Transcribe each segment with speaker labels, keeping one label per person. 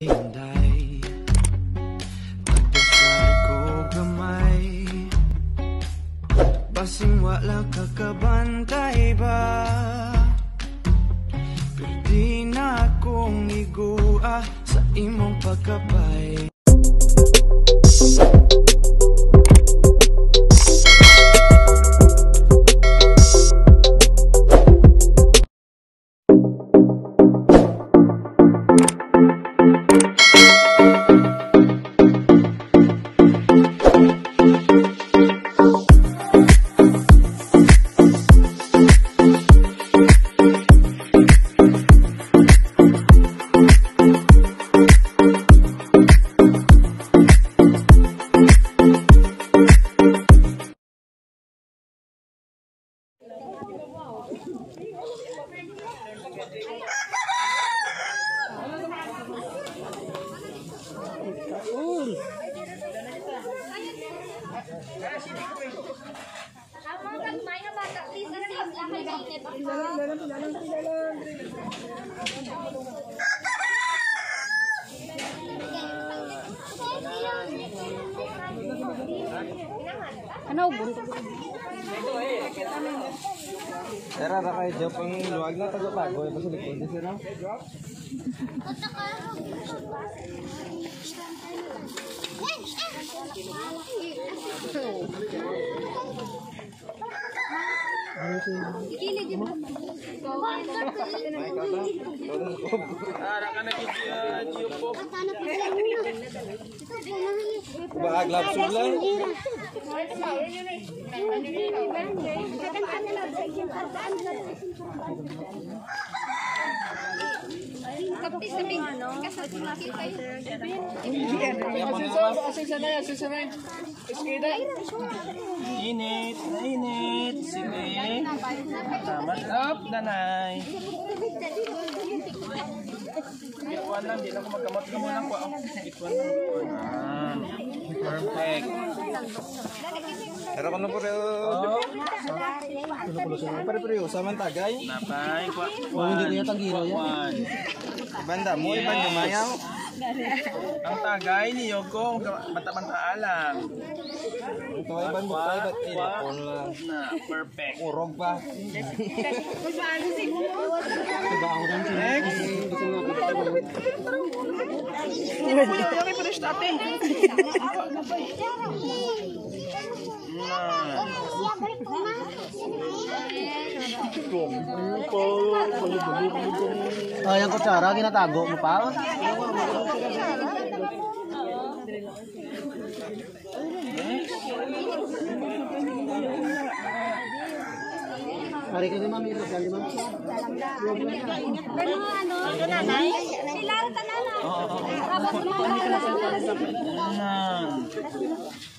Speaker 1: Hinday Pagdasal ko gamay. Basing wala kakabantay ba? Perdi na akong igua Sa imong pagkabay
Speaker 2: Jalan, jalan, jalan, jalan. Ano buntot?
Speaker 1: Tara na
Speaker 2: Bahag lab sulan. Kan kan
Speaker 3: Init, init. Sige. Tamat up, nanay. Ikuan lang, di na ako magkamot ka muna po. Lang. Ah, perfect.
Speaker 1: Pero kono po rin. Pare pare usaman tagay.
Speaker 3: Napay. Kuan. Hindi niya yan.
Speaker 1: Banda mo iban dumayaw.
Speaker 3: Ang tagay ni Yoko, bata-bata alam.
Speaker 1: Ito ay ban mo kay bat ila pon lang.
Speaker 3: Na, perfect.
Speaker 1: Urog pa.
Speaker 3: Na.
Speaker 4: Oh, yung kutsara, ginatago mo pa? Mari ka ni ma'am, ito dali ma'am.
Speaker 2: Pero ano, nanay? Pilar ka na na. Tapos mga
Speaker 3: Na.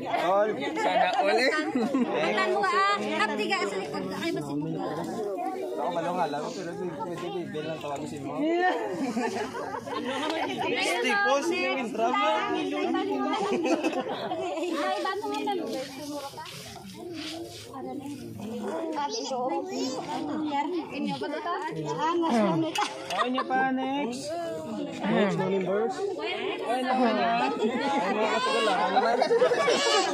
Speaker 1: All sana uli.
Speaker 2: Ang mo ah. Kapti ka sa likod ka kay basig.
Speaker 1: Ako malong alam pero pwede bibil lang tawag si mo. Stipos yung drama.
Speaker 2: Ay, bago nga lang. Ate so. Inyo ba to? Ah, mas lang
Speaker 3: pa, next.
Speaker 4: Next morning verse.
Speaker 3: Ay, naku na. Ay, mga katugulan.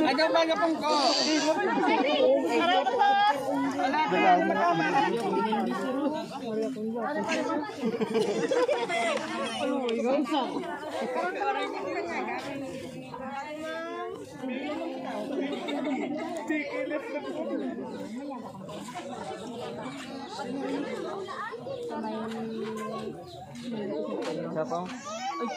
Speaker 3: Ano ba nga pong ko?
Speaker 1: Siapa? Ay, di lang lakan lang ng tapo.
Speaker 2: Ata, sipikin. Hindi na
Speaker 1: Ini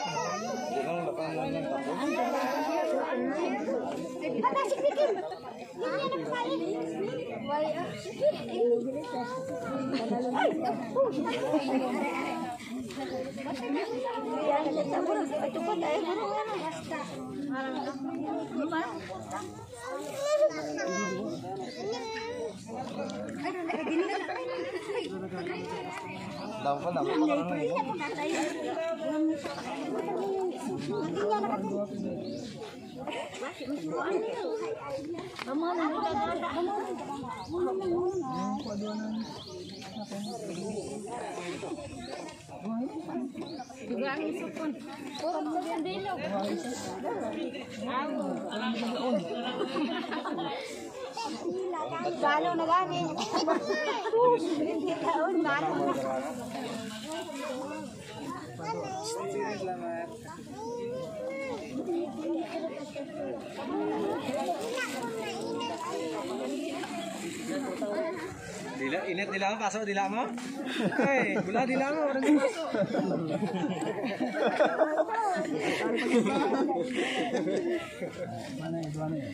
Speaker 1: Dampol, dampol. Juga
Speaker 2: ang isa बालों लगा के और बालों
Speaker 1: ini tidak nila ako, pasok dila mo? Hey, eh, wala dila mo, wala pasok.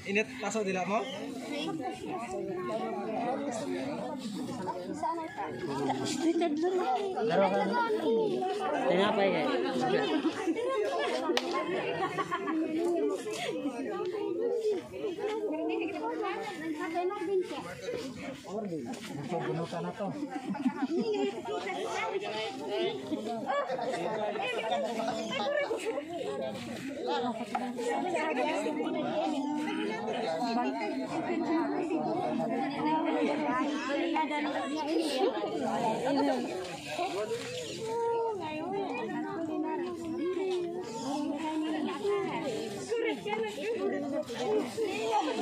Speaker 1: init, pasok dila mo?
Speaker 4: Ordin.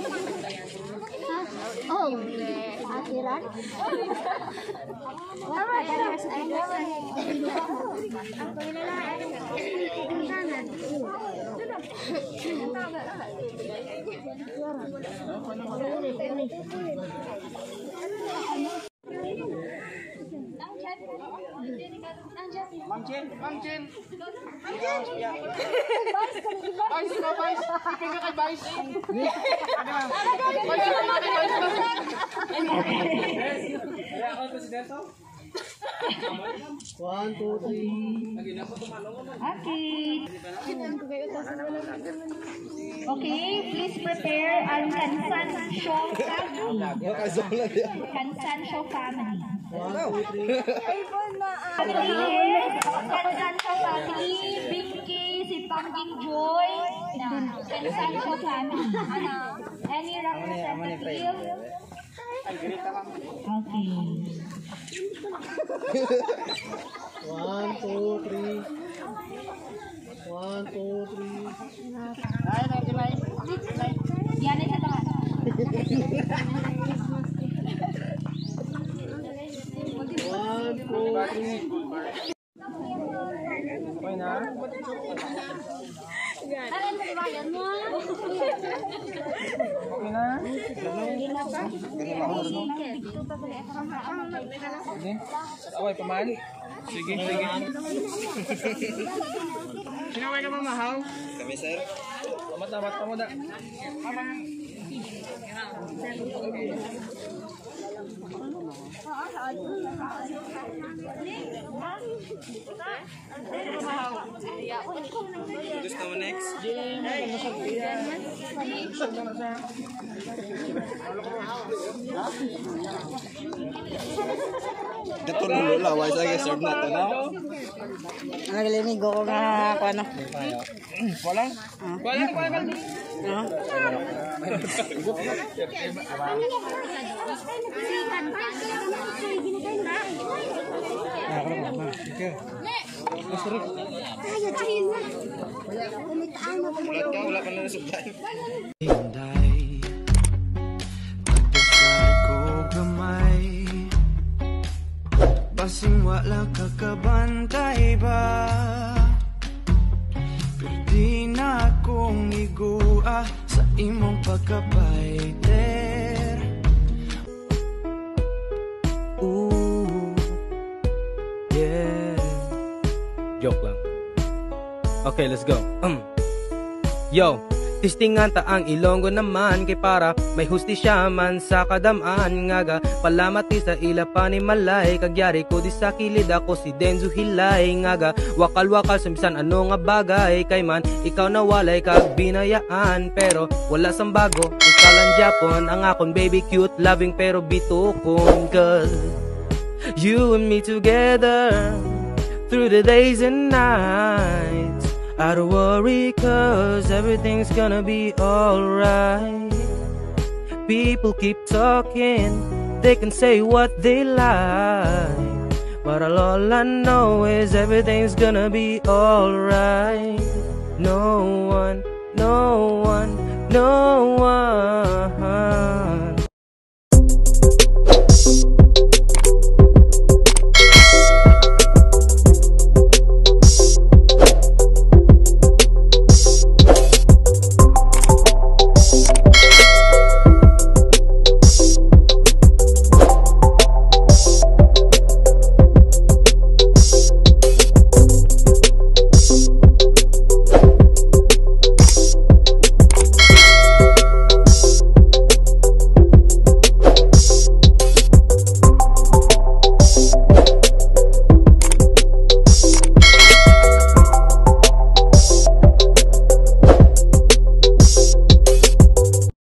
Speaker 4: Gusto
Speaker 2: Oh, akhiran. Ada ada Apa
Speaker 3: Ma'am Jen, Ma'am Jen. Vice ka, Vice. Ipin ka kay Vice. Vice, ka kay Vice.
Speaker 4: One, two, three.
Speaker 2: Okay, please prepare ang Kansan Show family. Kansan Show family. Family, Kansan Show family, Binky, si Pangging Joy, na Kansan Show family. Ano, any representative? Okay.
Speaker 4: One, two, three. One, two, three.
Speaker 2: Yan ay sa taas.
Speaker 4: One.
Speaker 3: Okay na?
Speaker 2: Ano?
Speaker 3: Okay na? Sige. Away, pamali. Sige, sige. Sinaway ka mamahaw?
Speaker 1: Kami sir.
Speaker 3: Tamat-tamat ka mo da.
Speaker 1: Gusto mo next? Dato na lula, why sa serve na to na?
Speaker 4: Nagalini ko nga ako ano.
Speaker 3: Walang? Walang, walang.
Speaker 1: Ulat ka, wala
Speaker 5: Hindai Pasing wala kakaba Ooh Yeah Joke lang Okay, let's go. Um. Yo, tistingan ta ang ilonggo naman kay para may hustisya man sa kadamaan. Ngaga palamati sa ila pa ni malay kagyari ko di sa kilid ako si Denzo Hilay. Ngaga wakal wakal sa bisan ano nga bagay? Kay man ikaw na walay kag binayaan pero wala sang bago. Lang Japon ang akon baby cute loving pero bitukon girl. You and me together through the days and nights. I don't worry, cause everything's gonna be alright. People keep talking, they can say what they like. But all I know is everything's gonna be alright. No one, no one, no one